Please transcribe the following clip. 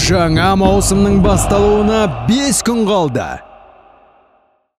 жаңа маусымның басталуына 5 күн қалды.